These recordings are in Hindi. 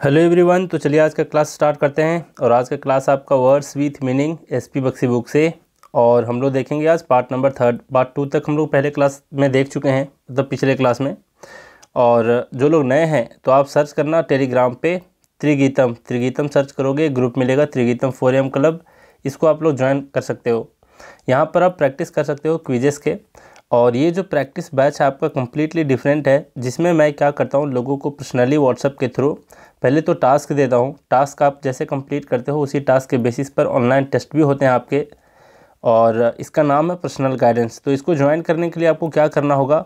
हेलो एवरीवन तो चलिए आज का क्लास स्टार्ट करते हैं और आज का क्लास आपका words with meaning SP Bakshi book से। और हम लोग देखेंगे आज part number third part two तक हम लोग पहले क्लास में देख चुके हैं मतलब तो पिछले क्लास में। और जो लोग नए हैं तो आप सर्च करना टेलीग्राम पे त्रिगीतम त्रिगीतम सर्च करोगे ग्रुप मिलेगा त्रिगीतम फोरियम क्लब इसको आप लोग ज्वाइन कर सकते हो। यहाँ पर आप प्रैक्टिस कर सकते हो क्विजेस के। और ये जो प्रैक्टिस बैच आपका कम्प्लीटली डिफरेंट है, जिसमें मैं क्या करता हूँ, लोगों को पर्सनली व्हाट्सअप के थ्रू पहले तो टास्क देता हूँ। टास्क आप जैसे कंप्लीट करते हो, उसी टास्क के बेसिस पर ऑनलाइन टेस्ट भी होते हैं आपके। और इसका नाम है पर्सनल गाइडेंस तो इसको ज्वाइन करने के लिए आपको क्या करना होगा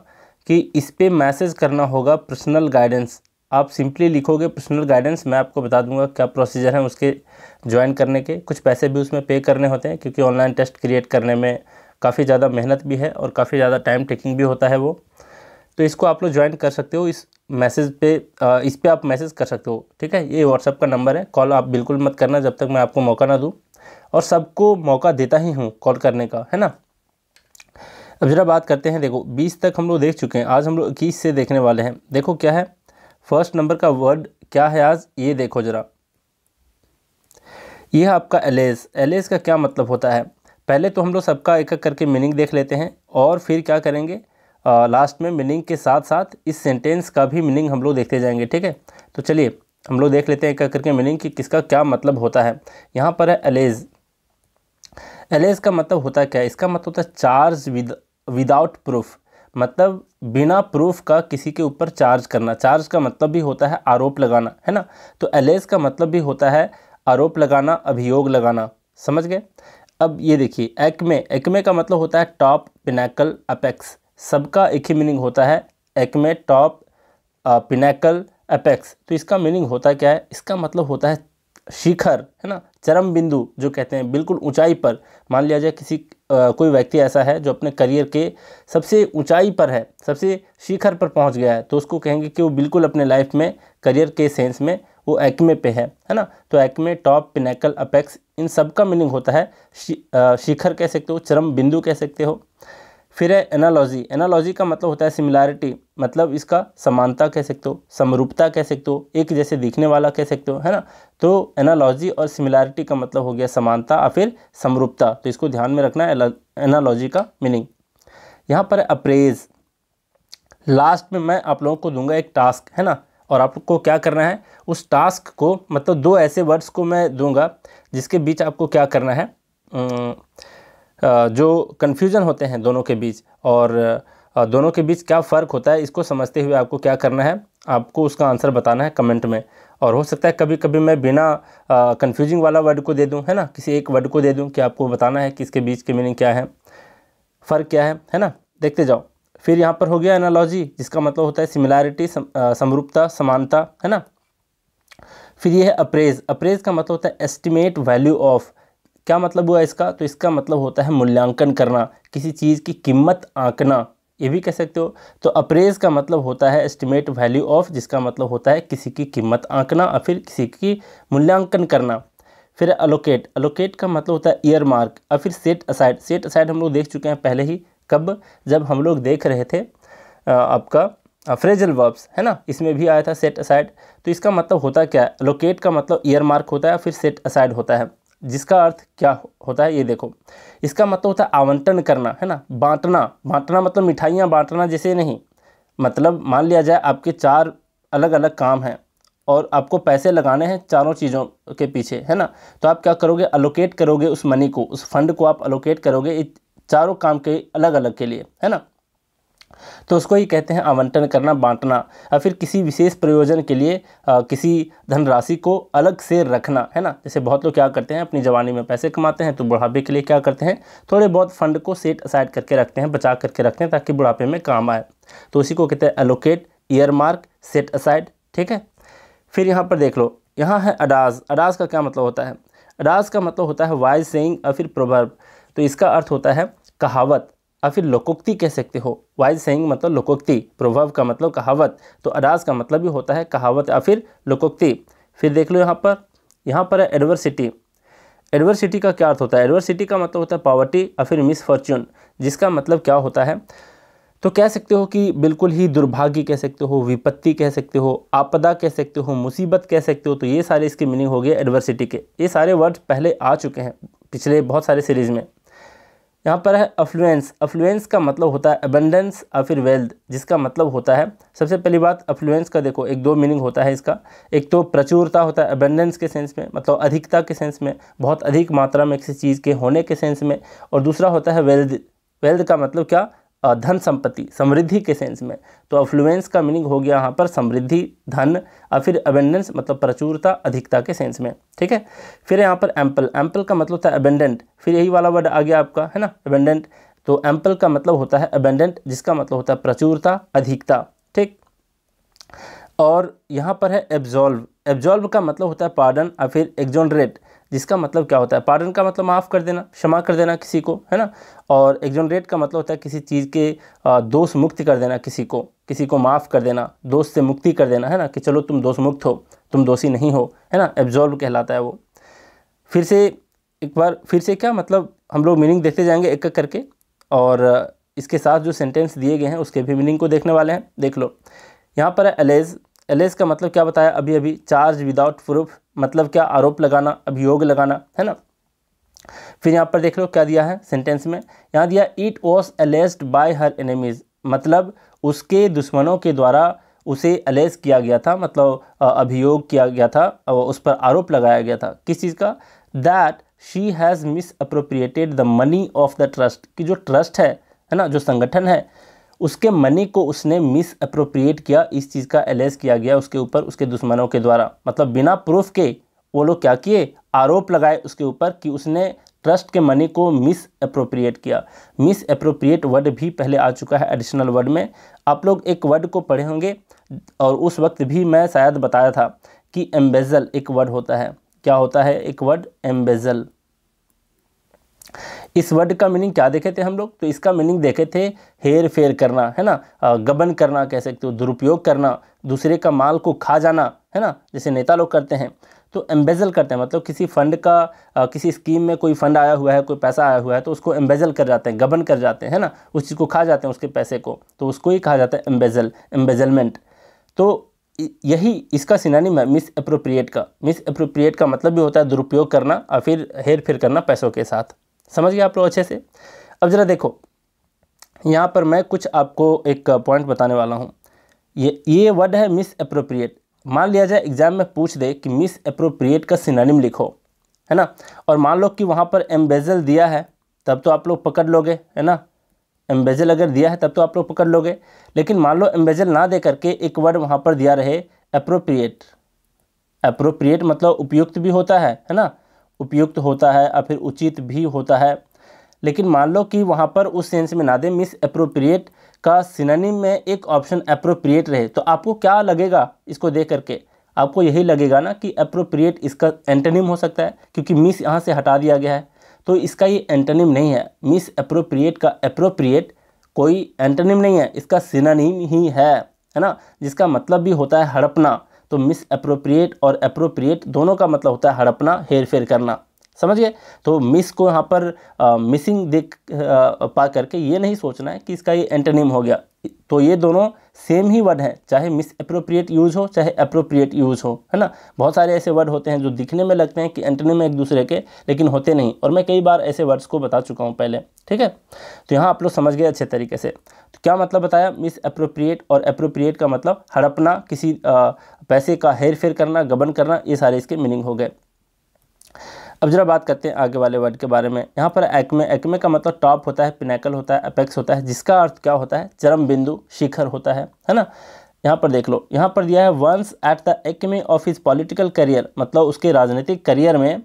कि इस पर मैसेज करना होगा पर्सनल गाइडेंस आप सिंपली लिखोगे पर्सनल गाइडेंस मैं आपको बता दूँगा क्या प्रोसीजर है उसके ज्वाइन करने के। कुछ पैसे भी उसमें पे करने होते हैं, क्योंकि ऑनलाइन टेस्ट क्रिएट करने में काफ़ी ज़्यादा मेहनत भी है और काफ़ी ज़्यादा टाइम टेकिंग भी होता है वो। तो इसको आप लोग ज्वाइन कर सकते हो, इस मैसेज पे इस पर आप मैसेज कर सकते हो, ठीक है? ये व्हाट्सअप का नंबर है कॉल आप बिल्कुल मत करना जब तक मैं आपको मौका ना दूँ। और सबको मौका देता ही हूँ कॉल करने का, है ना? अब ज़रा बात करते हैं, देखो, बीस तक हम लोग देख चुके हैं, आज हम लोग इक्कीस से देखने वाले हैं। देखो क्या है फ़र्स्ट नंबर का वर्ड क्या है आज, ये देखो ज़रा। यह आपका एलेस एलेस का क्या मतलब होता है? पहले तो हम लोग सबका एक एक करके मीनिंग देख लेते हैं, और फिर क्या करेंगे? लास्ट में मीनिंग के साथ साथ इस सेंटेंस का भी मीनिंग हम लोग देखते जाएँगे, ठीक है? तो चलिए, हम लोग देख लेते हैं एक करके मीनिंग कि किसका क्या मतलब होता है। यहाँ पर है एलेज एलेज का मतलब होता क्या है क्या? इसका मतलब होता है चार्ज विद विदाउट प्रूफ मतलब बिना प्रूफ का किसी के ऊपर चार्ज करना। चार्ज का मतलब भी होता है आरोप लगाना, है ना? तो एलेज का मतलब भी होता है आरोप लगाना, अभियोग लगाना। समझ गए? अब ये देखिए एक्मे एक्मे का मतलब होता है टॉप पिनाकल अपेक्स सबका एक ही मीनिंग होता है एक्मे टॉप पिनाकल अपेक्स तो इसका मीनिंग होता क्या है? इसका मतलब होता है शिखर है ना? चरम बिंदु जो कहते हैं बिल्कुल ऊंचाई पर। मान लिया जाए किसी आ, कोई व्यक्ति ऐसा है जो अपने करियर के सबसे ऊंचाई पर है सबसे शिखर पर पहुँच गया है तो उसको कहेंगे कि वो बिल्कुल अपने लाइफ में करियर के सेंस में वो एक्मे पे है है ना? तो एक्मे टॉप पिनेकल अपेक्स इन सब का मीनिंग होता है शिखर कह सकते हो चरम बिंदु कह सकते हो। फिर है एनालॉजी एनालॉजी का मतलब होता है सिमिलैरिटी मतलब इसका समानता कह सकते हो, समरूपता कह सकते हो, एक जैसे दिखने वाला कह सकते हो, है ना? तो एनालॉजी और सिमिलैरिटी का मतलब हो गया समानता और फिर समरूपता. तो इसको ध्यान में रखना है एनालॉजी का मीनिंग यहाँ पर अप्रेज लास्ट में मैं आप लोगों को दूँगा एक टास्क है ना? और आपको क्या करना है? उस टास्क को मतलब दो ऐसे वर्ड्स को मैं दूँगा जिसके बीच आपको क्या करना है? जो कन्फ्यूज़न होते हैं दोनों के बीच और दोनों के बीच क्या फ़र्क होता है, इसको समझते हुए आपको क्या करना है, आपको उसका आंसर बताना है कमेंट में। और हो सकता है कभी कभी मैं बिना कंफ्यूजिंग वाला वर्ड को दे दूँ, है ना? किसी एक वर्ड को दे दूँ कि आपको बताना है कि इसके बीच के मीनिंग क्या है, फ़र्क क्या है है ना? देखते जाओ। फिर यहाँ पर हो गया एनालॉजी जिसका मतलब होता है सिमिलैरिटी समरूपता, समानता, है ना? फिर ये है अप्रेज अप्रेज का मतलब होता है एस्टिमेट वैल्यू ऑफ़ क्या मतलब हुआ इसका? तो इसका मतलब होता है मूल्यांकन करना, किसी चीज़ की कीमत आंकना, ये भी कह सकते हो। तो अप्रेज का मतलब होता है एस्टिमेट वैल्यू ऑफ़ जिसका मतलब होता है किसी की कीमत आंकना और फिर किसी की मूल्यांकन करना। फिर अलोकेट अलोकेट का मतलब होता है ईयर मार्क और फिर सेट असाइड सेट असाइड हम लोग देख चुके हैं पहले ही, कब? जब हम लोग देख रहे थे आपका फ्रेजल वर्ब्स है ना? इसमें भी आया था सेट असाइड तो इसका मतलब होता क्या है? लोकेट का मतलब ईयर मार्क होता है, फिर सेट असाइड होता है। जिसका अर्थ क्या होता है, ये देखो। इसका मतलब होता है आवंटन करना, है ना? बांटना। बांटना मतलब मिठाइयाँ बांटना जैसे नहीं। मतलब मान लिया जाए आपके चार अलग अलग काम हैं और आपको पैसे लगाने हैं चारों चीज़ों के पीछे, है ना? तो आप क्या करोगे? अलोकेट करोगे उस मनी को, उस फंड को आप अलोकेट करोगे चारों काम के अलग अलग के लिए, है ना? तो उसको ही कहते हैं आवंटन करना बांटना या फिर किसी विशेष प्रयोजन के लिए आ, किसी धनराशि को अलग से रखना है ना? जैसे बहुत लोग क्या करते हैं अपनी जवानी में पैसे कमाते हैं तो बुढ़ापे के लिए क्या करते हैं? थोड़े बहुत फंड को सेट असाइड करके रखते हैं बचा करके रखते हैं ताकि बुढ़ापे में काम आए। तो उसी को कहते हैं allocate earmark set aside ठीक है? फिर यहाँ पर देख लो यहाँ है अडाज। अडाज का क्या मतलब होता है? अडाज का मतलब होता है वाइज सेइंग और फिर प्रोवर्ब तो इसका अर्थ होता है कहावत। और फिर लोकोक्ति कह सकते हो। वाइज सेइंग मतलब लोकोक्ति, प्रभाव का मतलब कहावत तो अडाज का मतलब भी होता है कहावत या फिर लोकोक्ति। फिर देख लो यहाँ पर यहाँ पर है एडवर्सिटी एडवर्सिटी का क्या अर्थ होता है? एडवर्सिटी का मतलब होता है पावर्टी या फिर मिसफॉर्च्यून जिसका मतलब क्या होता है? तो कह सकते हो कि बिल्कुल ही दुर्भाग्य कह सकते हो, विपत्ति कह सकते हो, आपदा कह सकते हो, मुसीबत कह सकते हो तो ये सारे इसके मीनिंग हो गए एडवर्सिटी के। ये सारे वर्ड पहले आ चुके हैं, पिछले बहुत सारे सीरीज़ में। यहाँ पर है अफ्लुएंस अफ्लुएंस का मतलब होता है अबंडेंस या फिर वेल्थ जिसका मतलब होता है, सबसे पहली बात अफ्लुएंस का देखो, एक दो मीनिंग होता है इसका। एक तो प्रचुरता होता है अबंडेंस के सेंस में मतलब अधिकता के सेंस में, बहुत अधिक मात्रा में किसी चीज़ के होने के सेंस में, और दूसरा होता है वेल्थ वेल्थ का मतलब क्या? धन संपत्ति, समृद्धि के सेंस में। तो अफ्लुएंस का मीनिंग हो गया यहाँ पर समृद्धि, धन, और फिर अबेंडेंस मतलब प्रचुरता, अधिकता के सेंस में। ठीक है? फिर यहाँ पर एम्पल एम्पल का मतलब है अबेंडेंट फिर यही वाला वर्ड आ गया आपका, है ना? अबेंडेंट तो एम्पल का मतलब होता है अबेंडेंट जिसका मतलब होता है प्रचुरता, अधिकता। ठीक? और यहाँ पर है एब्जॉल्व एब्जॉल्व का मतलब होता है पार्डन और फिर एक्जोनरेट जिसका मतलब क्या होता है? पार्डन का मतलब माफ़ कर देना, क्षमा कर देना किसी को, है ना? और एक्जोनरेट का मतलब होता है किसी चीज़ के दोष मुक्त कर देना किसी को किसी को माफ़ कर देना, दोष से मुक्ति कर देना, है ना? कि चलो तुम दोष मुक्त हो, तुम दोषी नहीं हो, है ना? एब्जॉल्व कहलाता है वो। फिर से एक बार, फिर से क्या मतलब हम लोग मीनिंग देखते जाएँगे एक एक करके, और इसके साथ जो सेंटेंस दिए गए हैं, उसके भी मीनिंग को देखने वाले हैं, देख लो। यहाँ पर है एलेज एलेज का मतलब क्या बताया? अभी अभी चार्ज विदाउट प्रूफ मतलब क्या आरोप लगाना, अभियोग लगाना, है ना? फिर यहाँ पर देख लो क्या दिया है सेंटेंस में। यहाँ दिया इट वॉज़ अलेस्ड बाय हर एनिमीज मतलब उसके दुश्मनों के द्वारा उसे अलेज किया गया था मतलब अभियोग किया गया था उस पर आरोप लगाया गया था। किस चीज़ का? That she has misappropriated the money of the trust कि जो ट्रस्ट है है ना, जो संगठन है उसके मनी को उसने मिस अप्रोप्रिएट किया, इस चीज़ का एलेस किया गया उसके ऊपर, उसके दुश्मनों के द्वारा। मतलब बिना प्रूफ के वो लोग क्या किए? आरोप लगाए उसके ऊपर कि उसने ट्रस्ट के मनी को मिस अप्रोप्रिएट किया। मिस अप्रोप्रिएट वर्ड भी पहले आ चुका है एडिशनल वर्ड में। आप लोग एक वर्ड को पढ़े होंगे, और उस वक्त भी मैं शायद बताया था कि एम्बेजल एक वर्ड होता है। क्या होता है एक वर्ड एम्बेजल इस वर्ड का मीनिंग क्या देखे थे हम लोग? तो इसका मीनिंग देखे थे हेर फेर करना है ना? गबन करना कह सकते हो दुरुपयोग करना दूसरे का माल को खा जाना है ना? जैसे नेता लोग करते हैं। तो एम्बेजल करते हैं मतलब किसी फंड का आ, किसी स्कीम में कोई फंड आया हुआ है कोई पैसा आया हुआ है तो उसको एम्बेजल कर जाते हैं गबन कर जाते हैं ना? उस चीज़ को खा जाते हैं उसके पैसे को। तो उसको ही कहा जाता है एम्बेजल एम्बेजलमेंट तो यही इसका सिनानिम है मिस अप्रोप्रिएट का। मिस अप्रोप्रिएट का मतलब भी होता है दुरुपयोग करना और फिर हेर फेर करना पैसों के साथ। समझ गए आप लोग अच्छे से? अब ज़रा देखो, यहाँ पर मैं कुछ आपको एक पॉइंट बताने वाला हूँ। ये ये वर्ड है मिस अप्रोप्रिएट मान लिया जाए एग्ज़ाम में पूछ दे कि मिस अप्रोप्रिएट का सिनानिम लिखो, है ना? और मान लो कि वहाँ पर एम्बेजल दिया है, तब तो आप लोग पकड़ लोगे, है ना? एम्बेजल अगर दिया है, तब तो आप लोग पकड़ लोगे। लेकिन मान लो एम्बेजल ना दे करके एक वर्ड वहाँ पर दिया रहे अप्रोप्रिएट अप्रोप्रिएट मतलब उपयुक्त भी होता है है ना? उपयुक्त होता है या फिर उचित भी होता है। लेकिन मान लो कि वहाँ पर उस सेंस में ना दे मिस अप्रोप्रिएट का सिनोनिम में एक ऑप्शन अप्रोप्रिएट रहे तो आपको क्या लगेगा इसको देख करके? आपको यही लगेगा ना कि अप्रोप्रिएट इसका एंटोनिम हो सकता है, क्योंकि मिस यहाँ से हटा दिया गया है। तो इसका ये एंटोनिम नहीं है। मिस अप्रोप्रिएट का अप्रोप्रिएट कोई एंटनिम नहीं है, इसका सिनोनिम ही है है ना? जिसका मतलब भी होता है हड़पना। तो मिस अप्रोप्रिएट और अप्रोप्रिएट दोनों का मतलब होता है हड़पना हेर फेर करना। समझ गए तो मिस को यहाँ पर आ, मिसिंग देख आ, पा करके ये नहीं सोचना है कि इसका ये एंटोनिम हो गया। तो ये दोनों सेम ही वर्ड हैं चाहे मिस अप्रोप्रिएट यूज़ हो चाहे अप्रोप्रिएट यूज़ हो है ना? बहुत सारे ऐसे वर्ड होते हैं जो दिखने में लगते हैं कि एंटोनिम एक दूसरे के लेकिन होते नहीं। और मैं कई बार ऐसे वर्ड्स को बता चुका हूँ पहले ठीक है? तो यहाँ आप लोग समझ गए अच्छे तरीके से। क्या मतलब बताया? मिस अप्रोप्रिएट और अप्रोप्रिएट का मतलब हड़पना किसी आ, पैसे का हेर फेर करना गबन करना ये सारे इसके मीनिंग हो गए। अब जरा बात करते हैं आगे वाले वर्ड के बारे में। यहाँ पर एक्मे एक्मे का मतलब टॉप होता है पिनेकल होता है अपेक्स होता है जिसका अर्थ क्या होता है? चरम बिंदु शिखर होता है है ना? यहाँ पर देख लो। यहाँ पर दिया है once at the acme of his political career मतलब उसके राजनीतिक करियर में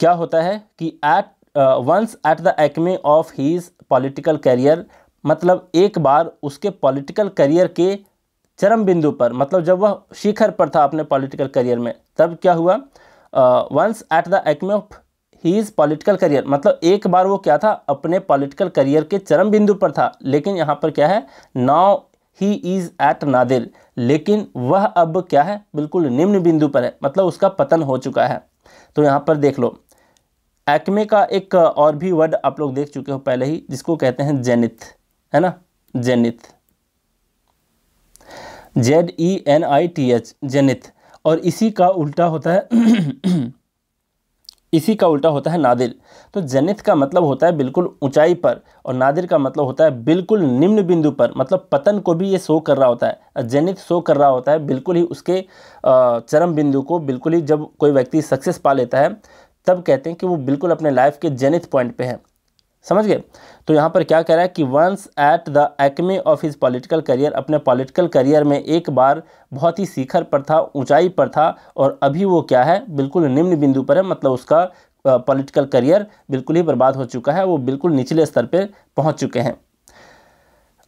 क्या होता है कि at once at the acme of his political career मतलब एक बार उसके पॉलिटिकल करियर के चरम बिंदु पर मतलब जब वह शिखर पर था अपने पॉलिटिकल करियर में, तब क्या हुआ? Once at the acme of his political career मतलब एक बार वो क्या था? अपने पॉलिटिकल करियर के चरम बिंदु पर था। लेकिन यहाँ पर क्या है? Now he is at nadir लेकिन वह अब क्या है? बिल्कुल निम्न बिंदु पर है। मतलब उसका पतन हो चुका है। तो यहाँ पर देख लो। एक्मे का एक और भी वर्ड आप लोग देख चुके हो पहले ही, जिसको कहते हैं जेनिथ है ना? Zenith Z E N I T H zenith और इसी का उल्टा होता है इसी का उल्टा होता है नादिर। तो जनित का मतलब होता है बिल्कुल ऊंचाई पर और नादिर का मतलब होता है बिल्कुल निम्न बिंदु पर। मतलब पतन को भी ये शो कर रहा होता है। जनित शो कर रहा होता है बिल्कुल ही उसके चरम बिंदु को बिल्कुल ही जब कोई व्यक्ति सक्सेस पा लेता है, तब कहते हैं कि वो बिल्कुल अपने लाइफ के जनित पॉइंट पे है। समझ गए? तो यहाँ पर क्या कह रहा है कि once at the acme of his political career अपने पॉलिटिकल करियर में एक बार बहुत ही शिखर पर था, ऊंचाई पर था, और अभी वो क्या है? बिल्कुल निम्न बिंदु पर है मतलब उसका पॉलिटिकल करियर बिल्कुल ही बर्बाद हो चुका है, वो बिल्कुल निचले स्तर पर पहुँच चुके हैं।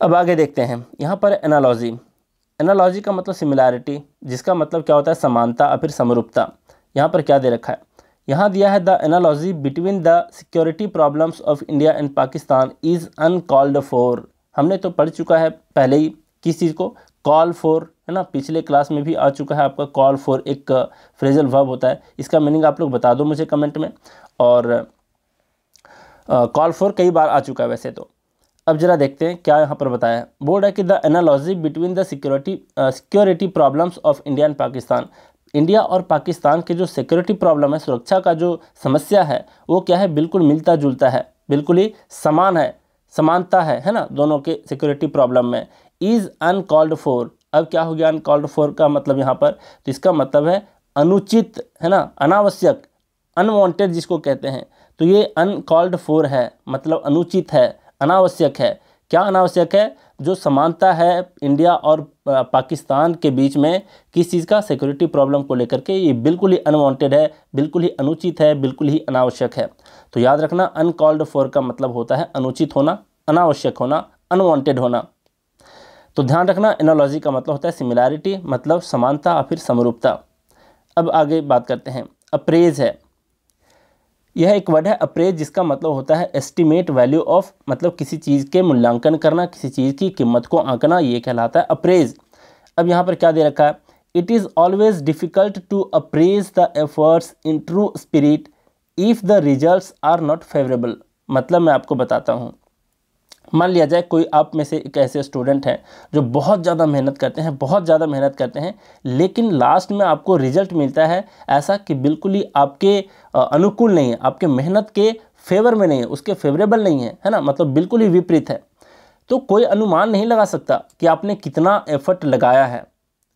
अब आगे देखते हैं। यहाँ पर एनालॉजी एनालॉजी का मतलब सिमिलैरिटी जिसका मतलब क्या होता है? समानता और फिर समरूपता यहाँ पर क्या दे रखा है? यहाँ दिया है the analogy between the security problems of India and Pakistan is uncalled for हमने तो पढ़ चुका है पहले ही किस चीज़ को? कॉल फॉर है ना? पिछले क्लास में भी आ चुका है आपका कॉल फॉर एक फ्रेजल वर्ब होता है। इसका मीनिंग आप लोग बता दो मुझे कमेंट में। और कॉल फॉर कई बार आ चुका है वैसे तो। अब जरा देखते हैं क्या यहाँ पर बताया बोर्ड है कि the analogy between the security security problems of India and Pakistan India और पाकिस्तान के जो सिक्योरिटी प्रॉब्लम है, सुरक्षा का जो समस्या है, वो क्या है? बिल्कुल मिलता जुलता है, बिल्कुल ही समान है, समानता है है ना? दोनों के सिक्योरिटी प्रॉब्लम में। इज़ अनकॉल्ड फॉर अब क्या हो गया अनकॉल्ड फॉर का मतलब यहाँ पर? तो इसका मतलब है अनुचित, है ना? अनावश्यक अनवांटेड जिसको कहते हैं। तो ये अनकॉल्ड फॉर है मतलब अनुचित है, अनावश्यक है। क्या अनावश्यक है? जो समानता है इंडिया और पाकिस्तान के बीच में, किस चीज़ का सिक्योरिटी प्रॉब्लम को लेकर के ये बिल्कुल ही अनवांटेड है, बिल्कुल ही अनुचित है, बिल्कुल ही अनावश्यक है। तो याद रखना अनकॉल्ड फॉर का मतलब होता है अनुचित होना, अनावश्यक होना अनवांटेड होना। तो ध्यान रखना एनोलॉजी का मतलब होता है सिमिलैरिटी मतलब समानता या फिर समरूपता। अब आगे बात करते हैं। अप्रेज है। यह एक वर्ड है अप्रेज जिसका मतलब होता है एस्टिमेट वैल्यू ऑफ़ मतलब किसी चीज़ के मूल्यांकन करना, किसी चीज़ की कीमत को आंकना, ये कहलाता है अप्रेज अब यहाँ पर क्या दे रखा है? It is always difficult to appraise the efforts in true spirit if the result are not favourable मतलब मैं आपको बताता हूँ। मान लिया जाए कोई आप में से एक ऐसे स्टूडेंट हैं जो बहुत ज़्यादा मेहनत करते हैं, बहुत ज़्यादा मेहनत करते हैं, लेकिन लास्ट में आपको रिज़ल्ट मिलता है ऐसा कि बिल्कुल ही आपके अनुकूल नहीं है, आपके मेहनत के फेवर में नहीं है, उसके फेवरेबल नहीं है है ना? मतलब बिल्कुल ही विपरीत है। तो कोई अनुमान नहीं लगा सकता कि आपने कितना एफर्ट लगाया है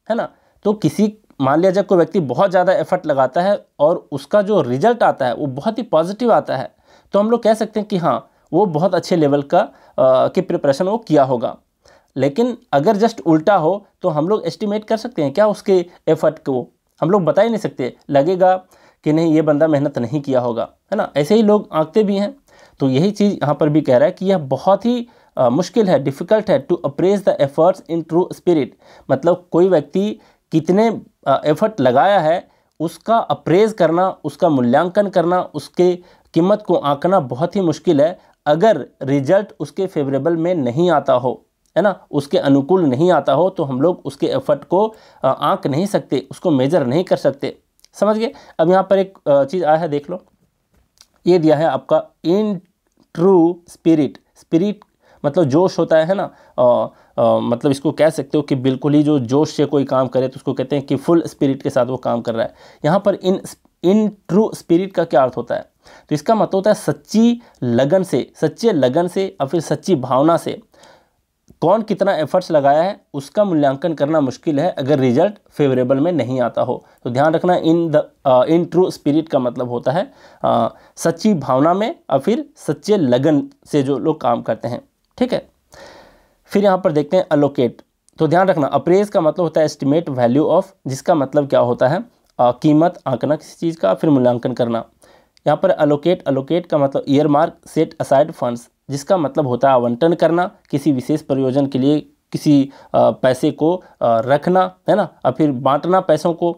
है ना? तो किसी, मान लिया जाए कोई व्यक्ति बहुत ज़्यादा एफर्ट लगाता है और उसका जो रिज़ल्ट आता है वो बहुत ही पॉजिटिव आता है तो हम लोग कह सकते हैं कि हाँ वो बहुत अच्छे लेवल का की प्रिपरेशन वो किया होगा। लेकिन अगर जस्ट उल्टा हो तो हम लोग एस्टिमेट कर सकते हैं क्या उसके एफर्ट को? हम लोग बता ही नहीं सकते। लगेगा कि नहीं ये बंदा मेहनत नहीं किया होगा है ना? ऐसे ही लोग आंकते भी हैं। तो यही चीज़ यहाँ पर भी कह रहा है कि यह बहुत ही आ, मुश्किल है डिफ़िकल्ट है to appraise the efforts in true spirit मतलब कोई व्यक्ति कितने एफर्ट लगाया है उसका अप्रेज करना उसका मूल्यांकन करना उसके कीमत को आंकना बहुत ही मुश्किल है। अगर रिज़ल्ट उसके फेवरेबल में नहीं आता हो है ना? उसके अनुकूल नहीं आता हो तो हम लोग उसके एफर्ट को आंक नहीं सकते उसको मेजर नहीं कर सकते। समझ गए? अब यहाँ पर एक चीज़ आया है देख लो। ये दिया है आपका इन ट्रू स्पिरिट स्पिरिट मतलब जोश होता है ना? आ, आ, मतलब इसको कह सकते हो कि बिल्कुल ही जो जोश से कोई काम करे तो उसको कहते हैं कि फुल स्पिरिट के साथ वो काम कर रहा है। यहाँ पर इन इन ट्रू स्पिरिट का क्या अर्थ होता है? तो इसका मतलब होता है सच्ची लगन से सच्चे लगन से और फिर सच्ची भावना से। कौन कितना एफर्ट्स लगाया है उसका मूल्यांकन करना मुश्किल है अगर रिज़ल्ट फेवरेबल में नहीं आता हो। तो ध्यान रखना in the in true spirit का मतलब होता है आ, सच्ची भावना में और फिर सच्चे लगन से जो लोग काम करते हैं। ठीक है? फिर यहाँ पर देखते हैं अलोकेट तो ध्यान रखना अप्रेज का मतलब होता है एस्टिमेट वैल्यू ऑफ़ जिसका मतलब क्या होता है आ, कीमत आंकना किसी चीज़ का फिर मूल्यांकन करना। यहाँ पर अलोकेट अलोकेट का मतलब earmark set aside funds जिसका मतलब होता है आवंटन करना, किसी विशेष प्रयोजन के लिए किसी पैसे को रखना, है ना? और फिर बांटना पैसों को।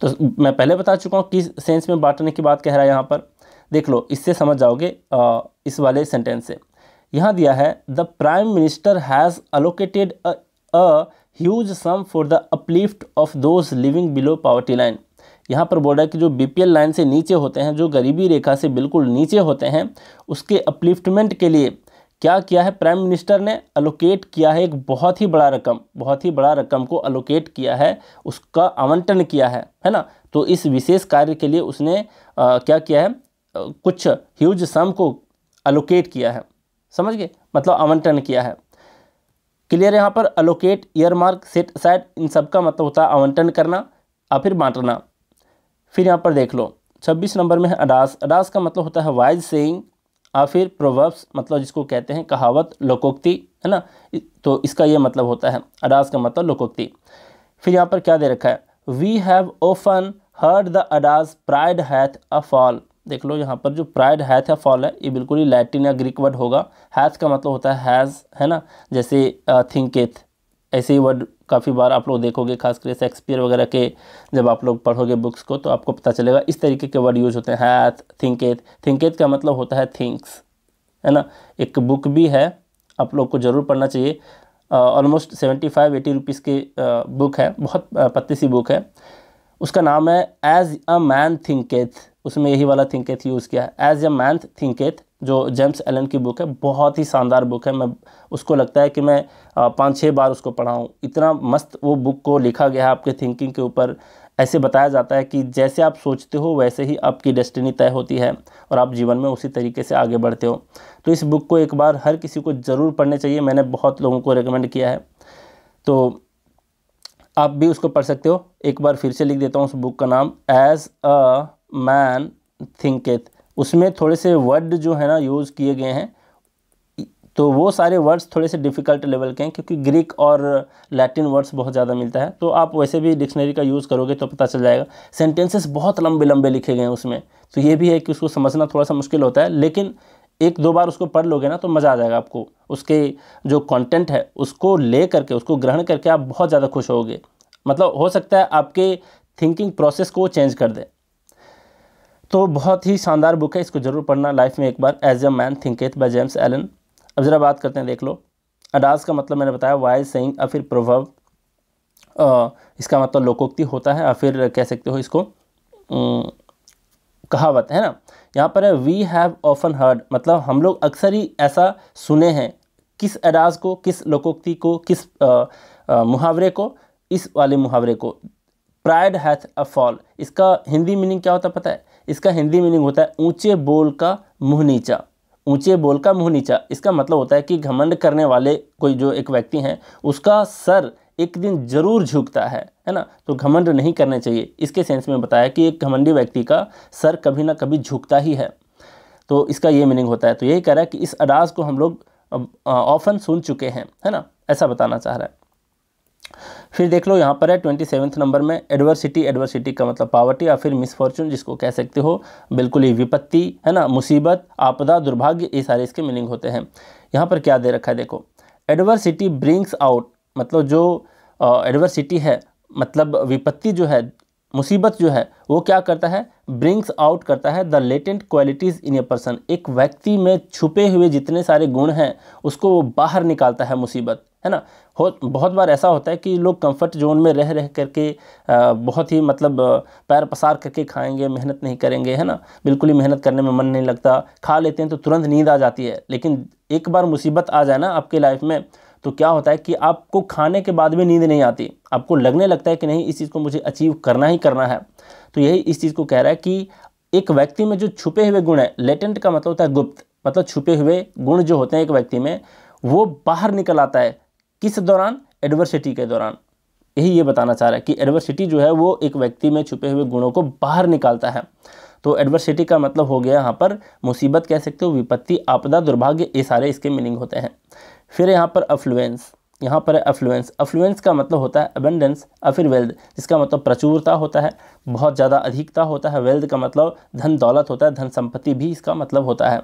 तो मैं पहले बता चुका हूँ किस सेंस में बांटने की बात कह रहा है यहाँ पर। देख लो, इससे समझ जाओगे इस वाले सेंटेंस से। यहाँ दिया है the prime minister has allocated a huge sum for the uplift of those living below poverty line यहाँ पर बोल रहा है कि जो बीपीएल लाइन से नीचे होते हैं जो गरीबी रेखा से बिल्कुल नीचे होते हैं उसके अपलिफ्टमेंट के लिए क्या किया है? प्राइम मिनिस्टर ने अलोकेट किया है एक बहुत ही बड़ा रकम बहुत ही बड़ा रकम को अलोकेट किया है उसका आवंटन किया है है ना? तो इस विशेष कार्य के लिए उसने आ, क्या किया है? आ, कुछ ह्यूज सम को अलोकेट किया है। समझ गए? मतलब आवंटन किया है। क्लियर यहाँ पर अलोकेट ईयरमार्क सेट साइड इन सब का मतलब होता है आवंटन करना या फिर बांटना। फिर यहाँ पर देख लो, छब्बीस नंबर में है अडास। अडास का मतलब होता है वाइज सेइंग या फिर प्रोवर्ब्स मतलब जिसको कहते हैं कहावत, लोकोक्ति, है ना? तो इसका ये मतलब होता है, अडास का मतलब लोकोक्ति। फिर यहाँ पर क्या दे रखा है? We have often heard the adage pride hath a fall देख लो, यहाँ पर जो प्राइड हैथ है फॉल है, ये बिल्कुल ही लैटिन या ग्रीक वर्ड होगा। हैथ का मतलब होता है हैज़ है ना? जैसे थिंकेथ ऐसे ही वर्ड काफ़ी बार आप लोग देखोगे खासकर शेक्सपियर वगैरह के जब आप लोग पढ़ोगे बुक्स को तो आपको पता चलेगा इस तरीके के वर्ड यूज़ होते हैं हैथ थिंकेत थिंकेत का मतलब होता है थिंक्स है ना? एक बुक भी है, आप लोग को ज़रूर पढ़ना चाहिए। Almost seventy five eighty rupees की बुक है, बहुत पत्ती सी बुक है। उसका नाम है एज अ मैन थिंकेथ उसमें यही वाला थिंकेथ यूज़ किया है एज अ मैन थिंकेथ जो जेम्स एलन की बुक है, बहुत ही शानदार बुक है। मैं, उसको लगता है कि मैं पाँच छः बार उसको पढ़ाऊँ इतना मस्त वो बुक को लिखा गया है आपके थिंकिंग के ऊपर। ऐसे बताया जाता है कि जैसे आप सोचते हो, वैसे ही आपकी डेस्टिनी तय होती है और आप जीवन में उसी तरीके से आगे बढ़ते हो। तो इस बुक को एक बार हर किसी को ज़रूर पढ़ने चाहिए। मैंने बहुत लोगों को रिकमेंड किया है। तो आप भी उसको पढ़ सकते हो। एक बार फिर से लिख देता हूँ उस बुक का नाम। एज अ मैन थिंकेथ उसमें थोड़े से वर्ड जो है ना यूज़ किए गए हैं तो वो सारे वर्ड्स थोड़े से डिफ़िकल्ट लेवल के हैं, क्योंकि ग्रीक और लैटिन वर्ड्स बहुत ज़्यादा मिलता है। तो आप वैसे भी डिक्शनरी का यूज़ करोगे तो पता चल जाएगा। सेंटेंसेस बहुत लंबे लंबे लिखे गए हैं उसमें। तो ये भी है कि उसको समझना थोड़ा सा मुश्किल होता है, लेकिन एक दो बार उसको पढ़ लोगे ना तो मज़ा आ जाएगा आपको। उसके जो कंटेंट है, उसको ले करके, उसको ग्रहण करके आप बहुत ज़्यादा खुश होगे। मतलब हो सकता है आपके थिंकिंग प्रोसेस को चेंज कर दे। तो बहुत ही शानदार बुक है इसको ज़रूर पढ़ना लाइफ में एक बार as a man thinketh by James Allen अब ज़रा बात करते हैं देख लो। अडाज का मतलब मैंने बताया वाइज सेइंग या फिर प्रभव इसका मतलब लोकोक्ति होता है या फिर कह सकते हो इसको कहावत है ना? यहाँ पर है वी हैव ऑफन हर्ड मतलब हम लोग अक्सर ही ऐसा सुने हैं किस अडाज को किस लोकोक्ति को किस आ, आ, मुहावरे को इस वाले मुहावरे को। प्राइड हैथ अ फॉल इसका हिंदी मीनिंग क्या होता है पता है? इसका हिंदी मीनिंग होता है ऊँचे बोल का मुँह नीचा। ऊँचे बोल का मुँह नीचा। इसका मतलब होता है कि घमंड करने वाले कोई जो एक व्यक्ति हैं, उसका सर एक दिन ज़रूर झुकता है है ना? तो घमंड नहीं करने चाहिए। इसके सेंस में बताया कि एक घमंडी व्यक्ति का सर कभी ना कभी झुकता ही है। तो इसका ये मीनिंग होता है। तो यही कह रहा है कि इस अडाज को हम लोग ऑफन सुन चुके हैं, है ना? ऐसा बताना चाह रहा है। फिर देख लो, यहाँ पर है ट्वेंटी सेवन्थ नंबर में एडवर्सिटी एडवर्सिटी का मतलब पावर्टी या फिर मिसफॉर्चून जिसको कह सकते हो, बिल्कुल ही विपत्ति, है ना, मुसीबत, आपदा, दुर्भाग्य, ये सारे इसके मीनिंग होते हैं। यहाँ पर क्या दे रखा है देखो एडवर्सिटी ब्रिंग्स आउट मतलब जो एडवर्सिटी है मतलब विपत्ति जो है, मुसीबत जो है, वो क्या करता है ब्रिंग्स आउट करता है the latent qualities in a person एक व्यक्ति में छुपे हुए जितने सारे गुण हैं, उसको वो बाहर निकालता है मुसीबत। है ना? हो, बहुत बार ऐसा होता है कि लोग कंफर्ट जोन में रह रह करके बहुत ही मतलब पैर पसार करके खाएँगे, मेहनत नहीं करेंगे, है ना? बिल्कुल ही मेहनत करने में मन नहीं लगता, खा लेते हैं तो तुरंत नींद आ जाती है। लेकिन एक बार मुसीबत आ जाए ना आपके लाइफ में तो क्या होता है कि आपको खाने के बाद भी नींद नहीं आती। आपको लगने लगता है कि नहीं, इस चीज़ को मुझे अचीव करना ही करना है। तो यही इस चीज़ को कह रहा है कि एक व्यक्ति में जो छुपे हुए गुण है लेटेंट का मतलब होता है गुप्त। मतलब छुपे हुए गुण जो होते हैं एक व्यक्ति में, वो बाहर निकल आता है। किस दौरान? एडवर्सिटी के दौरान। यही ये बताना चाह रहा है कि एडवर्सिटी जो है वो एक व्यक्ति में छुपे हुए गुणों को बाहर निकालता है। तो एडवर्सिटी का मतलब हो गया यहाँ पर मुसीबत कह सकते हो, विपत्ति, आपदा, दुर्भाग्य, ये सारे इसके मीनिंग होते हैं। फिर यहाँ पर अफ्लुएंस यहाँ पर है अफ्लुएंस अफ्लुएंस का मतलब होता है अबेंडेंस और फिर वेल्थ जिसका मतलब प्रचुरता होता है, बहुत ज़्यादा अधिकता होता है। वेल्थ का मतलब धन दौलत होता है, धन संपत्ति भी इसका मतलब होता है।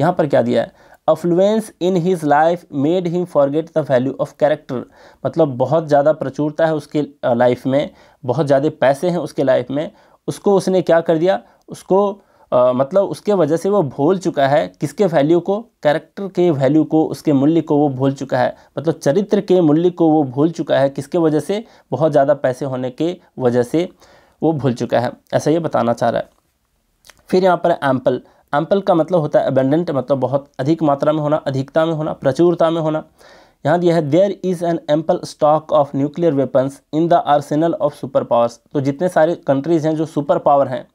यहाँ पर क्या दिया है? Affluence in his life made him forget the value of character मतलब बहुत ज़्यादा प्रचुरता है उसके लाइफ में बहुत ज़्यादा पैसे हैं उसके लाइफ में। उसको उसने क्या कर दिया? उसको आ, मतलब उसके वजह से वो भूल चुका है किसके वैल्यू को? कैरेक्टर के वैल्यू को उसके मूल्य को वो भूल चुका है। मतलब चरित्र के मूल्य को वो भूल चुका है किसके वजह से? बहुत ज़्यादा पैसे होने के वजह से वो भूल चुका है। ऐसा ये बताना चाह रहा है। फिर यहाँ पर एम्पल एम्पल का मतलब होता है अबेंडेंट मतलब बहुत अधिक मात्रा में होना अधिकता में होना प्रचुरता में होना। यहाँ दिया है there is an ample stock of nuclear weapons in the arsenal of superpowers तो जितने सारे कंट्रीज़ हैं जो सुपर पावर हैं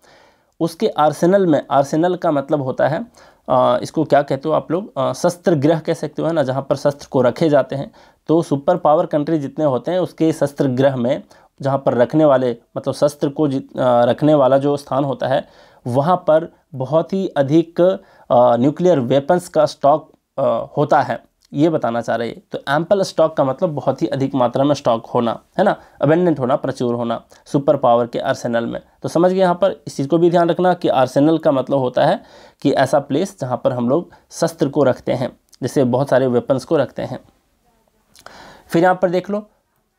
उसके आर्सेनल में आर्सेनल का मतलब होता है आ, इसको क्या कहते हो आप लोग? शस्त्र गृह कह सकते हो ना? जहाँ पर शस्त्र को रखे जाते हैं। तो सुपर पावर कंट्री जितने होते हैं उसके शस्त्र गृह में जहाँ पर रखने वाले मतलब शस्त्र को रखने वाला जो स्थान होता है वहाँ पर बहुत ही अधिक न्यूक्लियर वेपन्स का स्टॉक होता है। ये बताना चाह रहे हैं। तो एम्पल स्टॉक का मतलब बहुत ही अधिक मात्रा में स्टॉक होना, है ना? अबेंडेंट होना, प्रचुर होना सुपर पावर के आर्सेनल में। तो समझ गए यहाँ पर? इस चीज़ को भी ध्यान रखना कि आर्सेनल का मतलब होता है कि ऐसा प्लेस जहाँ पर हम लोग शस्त्र को रखते हैं, जैसे बहुत सारे वेपन्स को रखते हैं। फिर यहाँ पर देख लो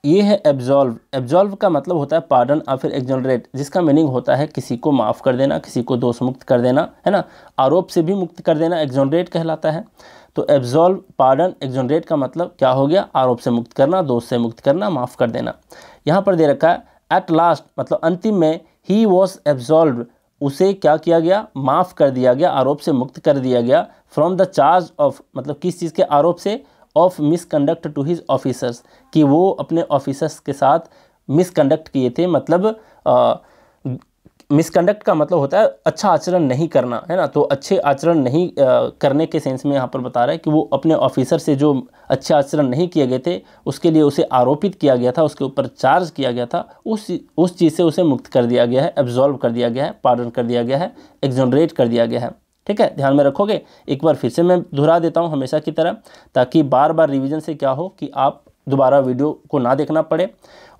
ये है एब्जॉल्व एब्जॉल्व का मतलब होता है पार्डन और फिर एक्जोनरेट जिसका मीनिंग होता है किसी को माफ़ कर देना, किसी को दोष मुक्त कर देना, है ना? आरोप से भी मुक्त कर देना एक्जोनरेट कहलाता है। तो एब्जॉल्व पार्डन एक्जोनरेट का मतलब क्या हो गया? आरोप से मुक्त करना, दोष से मुक्त करना, माफ़ कर देना। यहाँ पर दे रखा है एट लास्ट मतलब अंतिम में ही वॉज़ एब्जॉल्व उसे क्या किया गया? माफ़ कर दिया गया, आरोप से मुक्त कर दिया गया फ्रॉम द चार्ज ऑफ़ मतलब किस चीज़ के आरोप से? Of misconduct to his officers कि वो अपने ऑफिसर्स के साथ मिसकंडक्ट किए थे मतलब मिसकंडक्ट का मतलब होता है अच्छा आचरण नहीं करना है ना? तो अच्छे आचरण नहीं आ, करने के सेंस में यहाँ पर बता रहा है कि वो अपने ऑफिसर से जो अच्छे आचरण नहीं किए गए थे उसके लिए उसे आरोपित किया गया था उसके ऊपर चार्ज किया गया था उस उस चीज़ से उसे मुक्त कर दिया गया है एब्जॉल्व कर दिया गया है पार्डन कर दिया गया है एक्जोनरेट कर दिया गया है। ठीक है? ध्यान में रखोगे? एक बार फिर से मैं दोहरा देता हूँ हमेशा की तरह, ताकि बार बार रिवीजन से क्या हो कि आप दोबारा वीडियो को ना देखना पड़े।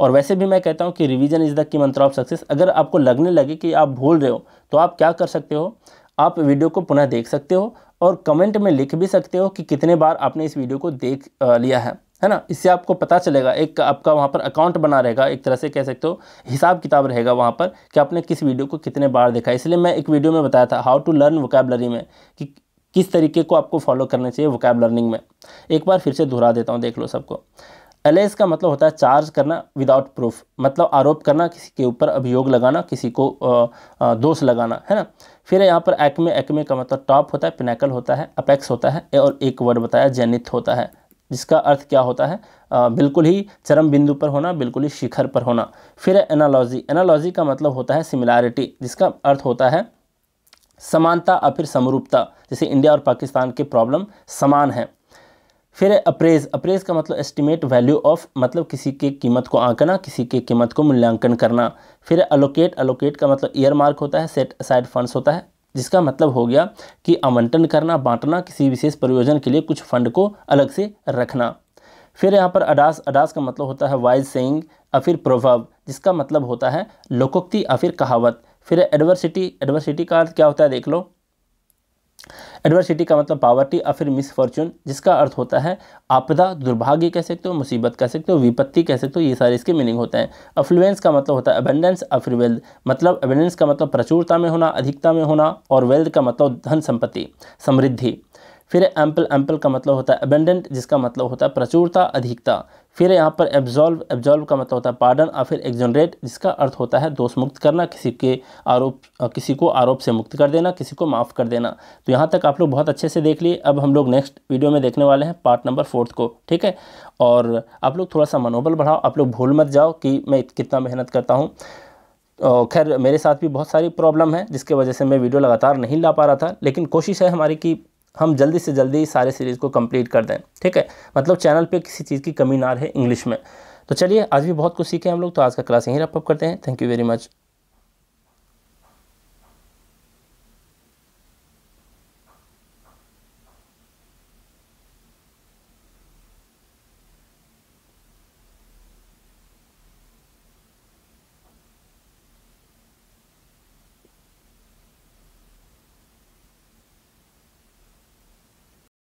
और वैसे भी मैं कहता हूँ कि रिवीजन इज़ द की मंत्र ऑफ़ सक्सेस अगर आपको लगने लगे कि आप भूल रहे हो तो आप क्या कर सकते हो? आप वीडियो को पुनः देख सकते हो और कमेंट में लिख भी सकते हो कि कितने बार आपने इस वीडियो को देख लिया है। है ना? इससे आपको पता चलेगा, एक आपका वहाँ पर अकाउंट बना रहेगा, एक तरह से कह सकते हो, हिसाब किताब रहेगा वहाँ पर कि आपने किस वीडियो को कितने बार देखा इसलिए मैं एक वीडियो में बताया था हाउ टू लर्न वोकेबलरी में, कि किस तरीके को आपको फॉलो करना चाहिए वोकैब लर्निंग में। एक बार फिर से दोहरा देता हूँ, देख लो सबको। एलेस का मतलब होता है चार्ज करना विदाउट प्रूफ मतलब आरोप करना, किसी के ऊपर अभियोग लगाना, किसी को दोष लगाना, है ना? फिर यहाँ पर एक्मे एक्मे का मतलब टॉप होता है पिनेकल होता है अपेक्स होता है, और एक वर्ड बताया जेनिथ होता है। जिसका अर्थ क्या होता है? आ, बिल्कुल ही चरम बिंदु पर होना बिल्कुल ही शिखर पर होना। फिर है एनालॉजी एनालॉजी का मतलब होता है सिमिलैरिटी जिसका अर्थ होता है समानता और फिर समरूपता। जैसे इंडिया और पाकिस्तान के प्रॉब्लम समान है। फिर है अप्रेज अप्रेज का मतलब एस्टिमेट वैल्यू ऑफ़ मतलब किसी के कीमत को आंकना किसी के कीमत को मूल्यांकन करना। फिर अलोकेट अलोकेट का मतलब ईयर मार्क होता है सेट असाइड फंड्स होता है। जिसका मतलब हो गया कि आवंटन करना, बांटना, किसी विशेष प्रयोजन के लिए कुछ फंड को अलग से रखना। फिर यहाँ पर अडास अडास का मतलब होता है वाइज सेइंग या फिर प्रोवर्ब जिसका मतलब होता है लोकोक्ति या फिर कहावत। फिर एडवर्सिटी एडवर्सिटी का अर्थ क्या होता है देख लो। एडवर्सिटी का मतलब पावर्टी या फिर मिसफॉर्चून जिसका अर्थ होता है आपदा, दुर्भाग्य कह सकते हो, मुसीबत कह सकते हो, विपत्ति कह सकते हो, ये सारे इसके मीनिंग होते हैं। अफ्लुएंस का मतलब होता है अबेंडेंस और फिर वेल्थ मतलब अबेंडेंस का मतलब प्रचुरता में होना, अधिकता में होना और वेल्थ का मतलब धन संपत्ति, समृद्धि। फिर एम्पल एम्पल का मतलब होता है अबेंडेंट जिसका मतलब होता है प्रचुरता, अधिकता। फिर यहाँ पर एब्जॉल्व एब्जॉल्व का मतलब होता है पार्डन और फिर एक्जोनरेट जिसका अर्थ होता है दोष मुक्त करना, किसी के आरोप, किसी को आरोप से मुक्त कर देना, किसी को माफ़ कर देना। तो यहाँ तक आप लोग बहुत अच्छे से देख लिए। अब हम लोग नेक्स्ट वीडियो में देखने वाले हैं पार्ट नंबर फोर्थ को, ठीक है? और आप लोग थोड़ा सा मनोबल बढ़ाओ, आप लोग भूल मत जाओ कि मैं कितना मेहनत करता हूँ। खैर, मेरे साथ भी बहुत सारी प्रॉब्लम है, जिसके वजह से मैं वीडियो लगातार नहीं ला पा रहा था, लेकिन कोशिश है हमारी कि हम जल्दी से जल्दी सारे सीरीज़ को कंप्लीट कर दें, ठीक है? मतलब चैनल पे किसी चीज़ की कमी ना रहे इंग्लिश में। तो चलिए, आज भी बहुत कुछ सीखे हम लोग तो आज का क्लास यहीं रप करते हैं। Thank you very much